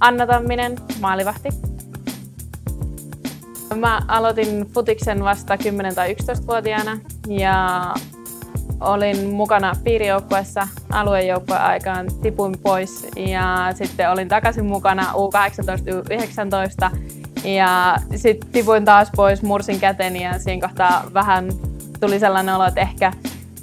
Anna Tamminen, maalivahti. Mä aloitin futiksen vasta 10- tai 11-vuotiaana ja olin mukana piirijoukkueessa aluejoukkueen aikaan, tipuin pois ja sitten olin takaisin mukana U18-19 ja sitten tipuin taas pois, mursin käteni ja siinä kohtaa vähän tuli sellainen olo, että ehkä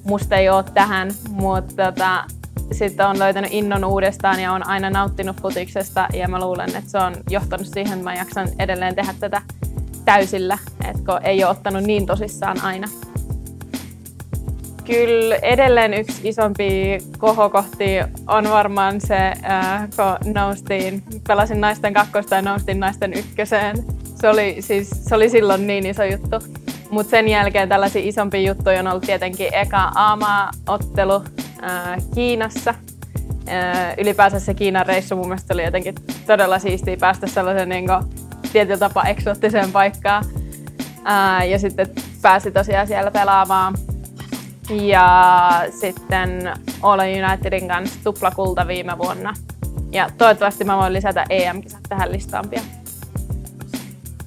musta ei ole tähän, mutta tota, sitten on löytänyt innon uudestaan ja on aina nauttinut futiksesta ja mä luulen, että se on johtanut siihen, että mä jaksan edelleen tehdä tätä täysillä, että ei ole ottanut niin tosissaan aina. Kyllä edelleen yksi isompi kohokohti on varmaan se, äh, kun noustiin, pelasin naisten kakkosta ja noustiin naisten ykköseen. Se oli, siis, se oli silloin niin iso juttu. Mutta sen jälkeen tällaisia isompia juttuja on ollut tietenkin eka AMA-ottelu äh, Kiinassa. Äh, ylipäänsä se Kiinan reissu mun mielestä oli jotenkin todella siistiä päästä sellaisen niin kuin, tietyllä tapaa eksoottiseen paikkaan. Ää, ja sitten pääsi tosiaan siellä pelaamaan. Ja sitten olen Unitedin kanssa tuplakulta viime vuonna. Ja toivottavasti mä voin lisätä EM-kisat tähän listaan pian.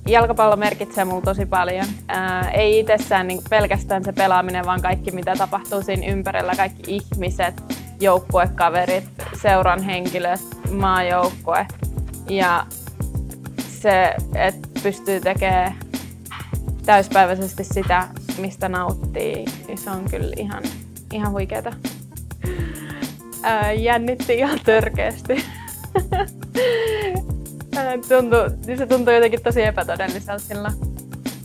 Jalkapallo merkitsee mulle tosi paljon. Ää, ei itsessään niin pelkästään se pelaaminen, vaan kaikki mitä tapahtuu siinä ympärillä, kaikki ihmiset, joukkuekaverit, seuran henkilöt, maajoukkue. Ja se, että pystyy tekemään täyspäiväisesti sitä, mistä nauttii, niin se on kyllä ihan, ihan huikeeta. Ää, jännitti ihan törkeästi. tuntui, se tuntui jotenkin tosi epätodelliselta sillä.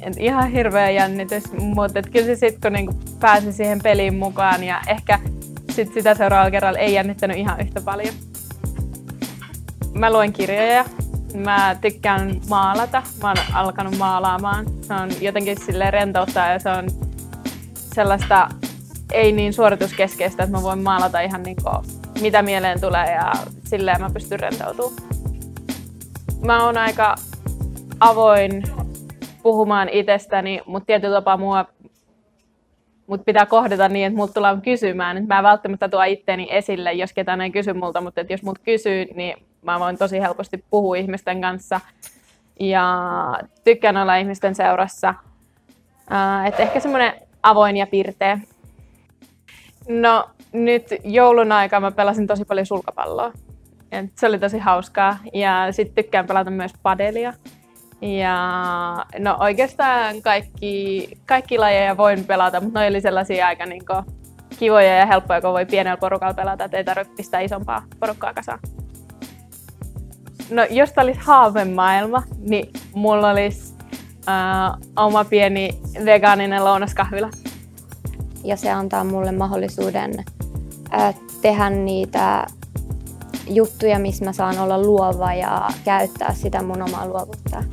Et ihan hirveä jännitys, mutta kyllä se sitten kun niinku pääsi siihen peliin mukaan ja ehkä sit sitä seuraavalla kerralla ei jännittänyt ihan yhtä paljon. Mä luen kirjoja Mä tykkään maalata. Mä oon alkanut maalaamaan. Se on jotenkin sille rentouttaa ja se on sellaista ei niin suorituskeskeistä, että mä voin maalata ihan niin kuin, mitä mieleen tulee ja silleen mä pystyn rentoutumaan. Mä oon aika avoin puhumaan itsestäni, mutta tietyllä tapaa mua mut pitää kohdata niin, että multa tullaan kysymään. Et mä en välttämättä tuo itteeni esille, jos ketään ei kysy multa, mutta jos mut kysyy, niin mä voin tosi helposti puhua ihmisten kanssa ja tykkään olla ihmisten seurassa. Uh, et ehkä semmoinen avoin ja pirteä. No nyt joulun aikaa mä pelasin tosi paljon sulkapalloa. Et se oli tosi hauskaa ja sitten tykkään pelata myös padelia. Ja no oikeastaan kaikki, kaikki lajeja voin pelata, mutta ne oli sellaisia aika niin kivoja ja helppoja, kun voi pienellä porukalla pelata, että ei tarvitse pistää isompaa porukkaa kasaan. No jos tämä olisi haavemaailma, niin mulla olisi äh, oma pieni vegaaninen lounaskahvila. Ja se antaa mulle mahdollisuuden äh, tehdä niitä juttuja, missä mä saan olla luova ja käyttää sitä mun omaa luovuutta.